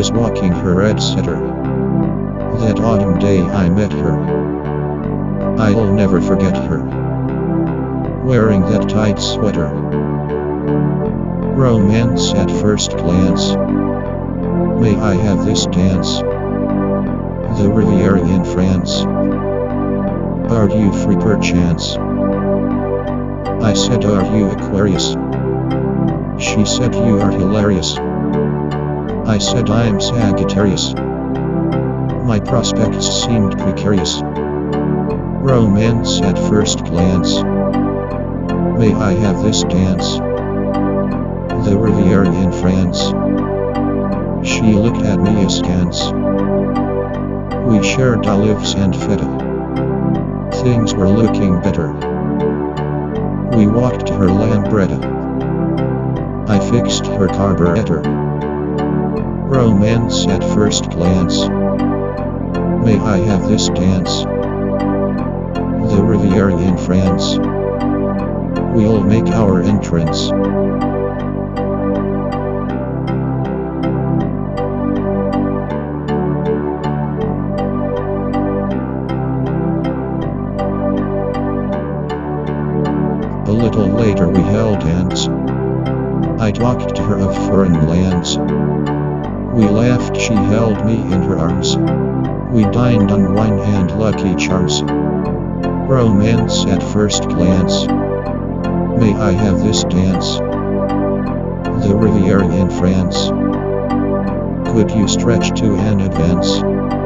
was walking her red setter. That autumn day I met her. I'll never forget her. Wearing that tight sweater. Romance at first glance. May I have this dance? The Riviera in France. Are you free perchance? I said, Are you Aquarius? She said, You are hilarious. I said, I'm Sagittarius. My prospects seemed precarious. Romance at first glance. May I have this dance? The Riviera in France. She looked at me askance. We shared olives and feta. Things were looking better. We walked to her Lambretta. I fixed her carburetor. Romance at first glance. May I have this dance? The Riviera in France. We'll make our entrance. A little later we held hands. I talked to her of foreign lands. We laughed, she held me in her arms. We dined on wine and lucky charms. Romance at first glance. May I have this dance? The Riviera in France. Could you stretch to an advance?